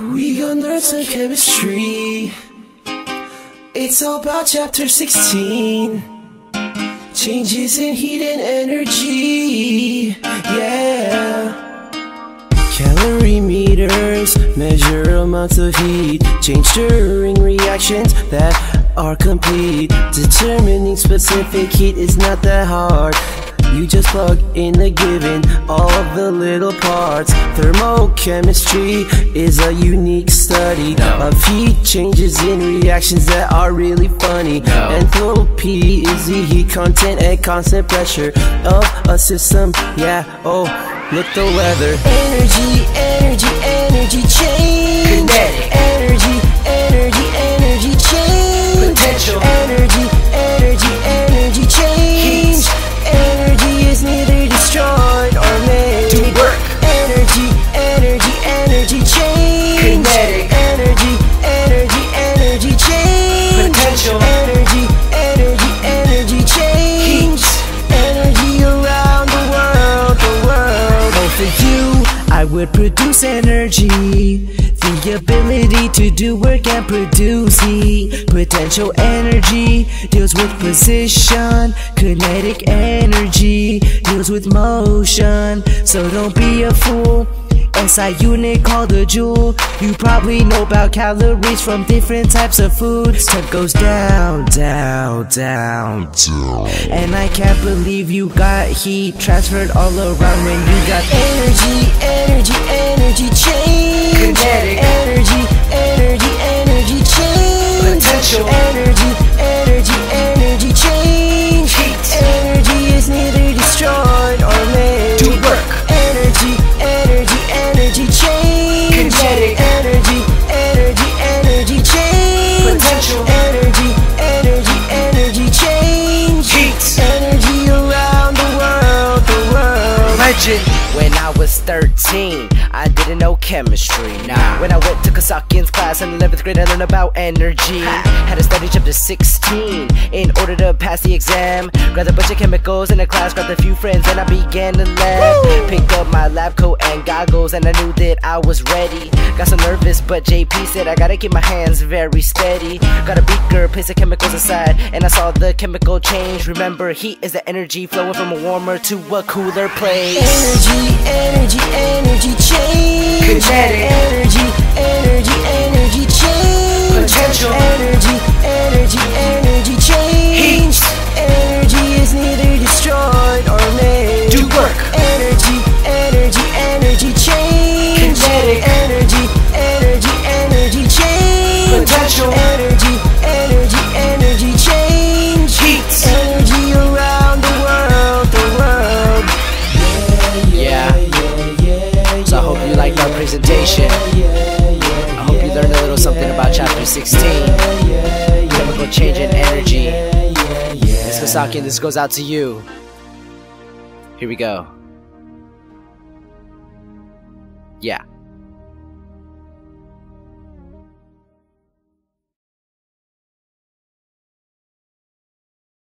We gonna learn some chemistry. It's all about chapter 16. Changes in heat and energy. Yeah. Calorimeters measure amounts of heat. Change during reactions that are complete. Determining specific heat is not that hard. You just plug in the given, all of the little parts. Thermochemistry is a unique study No. of heat changes in reactions that are really funny. No. Enthalpy is the heat content and constant pressure of a system. Yeah, oh, look the weather. Energy, energy, energy change. Would produce energy. The ability to do work and produce heat. Potential energy deals with position. Kinetic energy deals with motion. So don't be a fool. SI unit called a joule. You probably know about calories from different types of foods. Temp goes down, down, down, down. and I can't believe you got heat transferred all around when you got energy, energy, energy change. Kinetic. Legend. When I was 13, I didn't know chemistry. Nah. When I went to Kassakhian's class in 11th grade, I learned about energy. Had to study chapter 16 in order to pass the exam. Grabbed a bunch of chemicals in the class, grabbed a few friends, and I began to lab. Picked up my lab coat and goggles, and I knew that I was ready. Got so nervous, but JP said I gotta keep my hands very steady. Got a beaker, place the chemicals aside, and I saw the chemical change. Remember, heat is the energy flowing from a warmer to a cooler place. Energy, energy, energy change. Kinetic. Energy, energy, energy change. Potential. Energy, energy, energy change. Heat. Energy is neither destroyed or made. Do work. Energy, energy, energy change. Kinetic. Energy, energy, energy change. Potential. Energy, energy, something about chapter 16. Chemical change in energy. This Kosaki, this goes out to you. Here we go. Yeah.